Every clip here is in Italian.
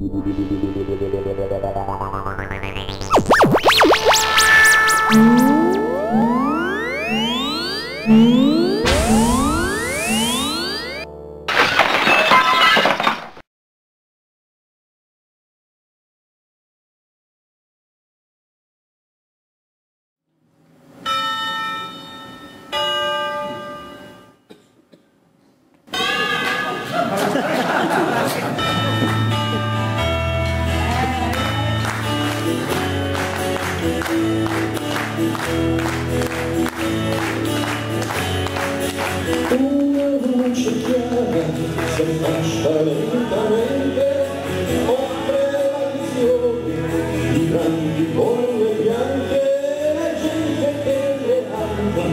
Una di foglie bianche la gente che le anda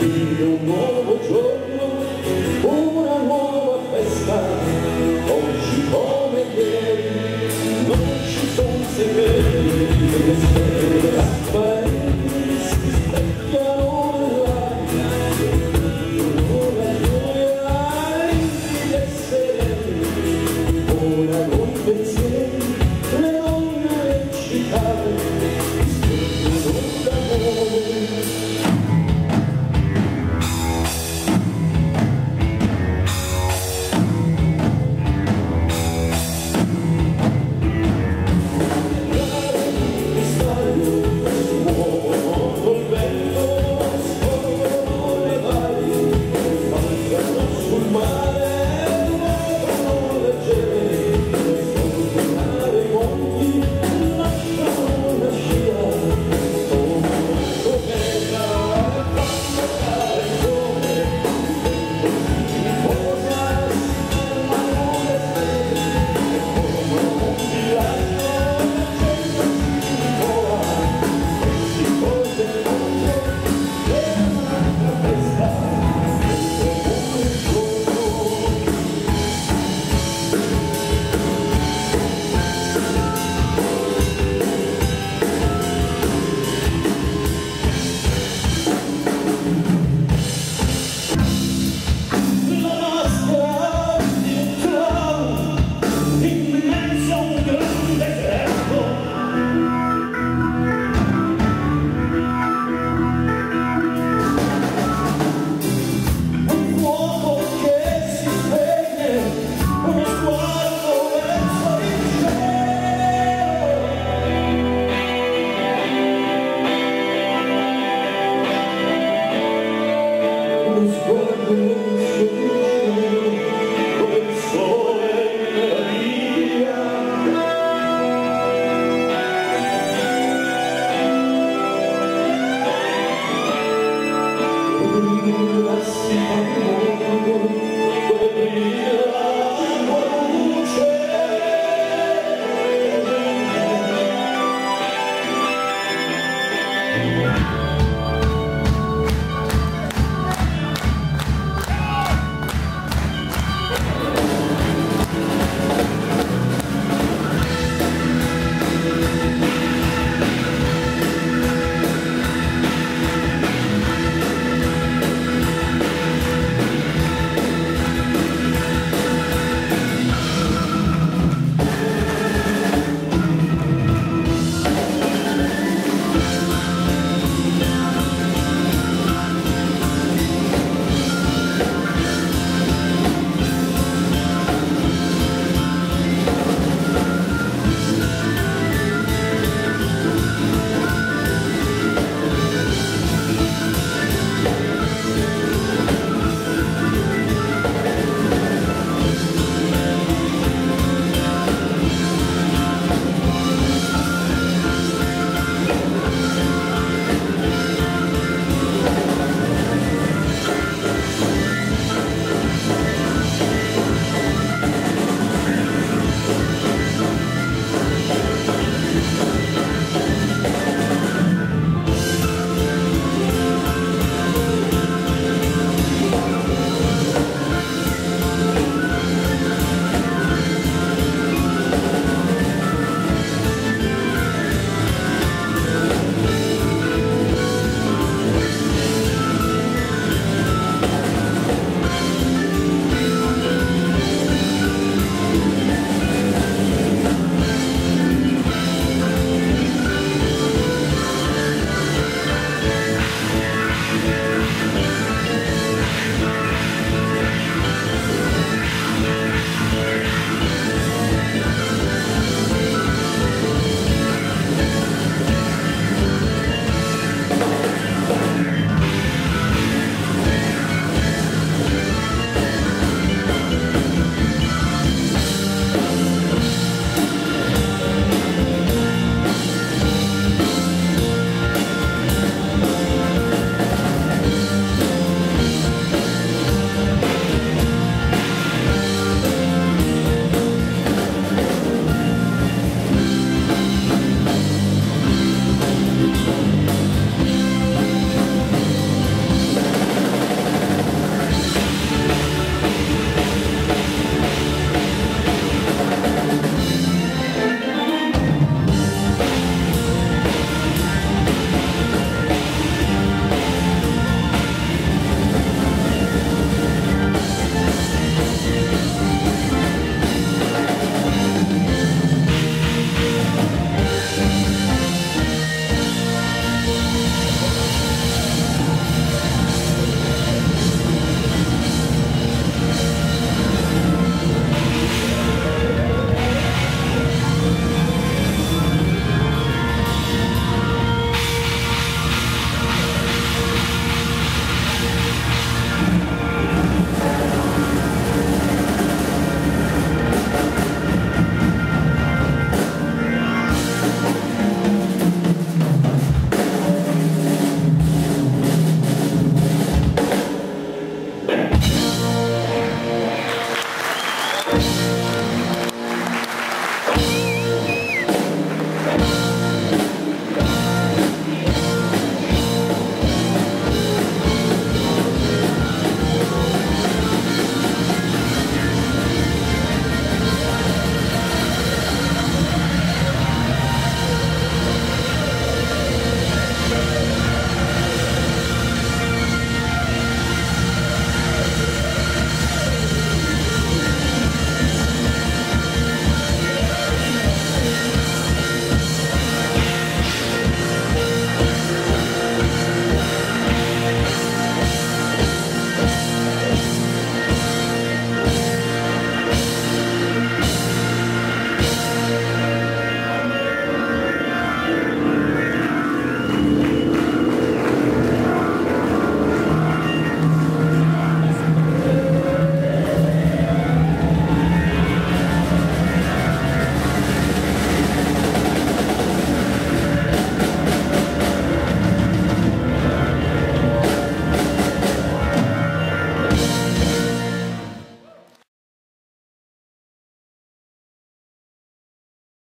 in nuovo giorno una nuova festa oggi come ieri non ci sono segreti le stelle trasparenti si specchiano Una convenzione, le donne città you.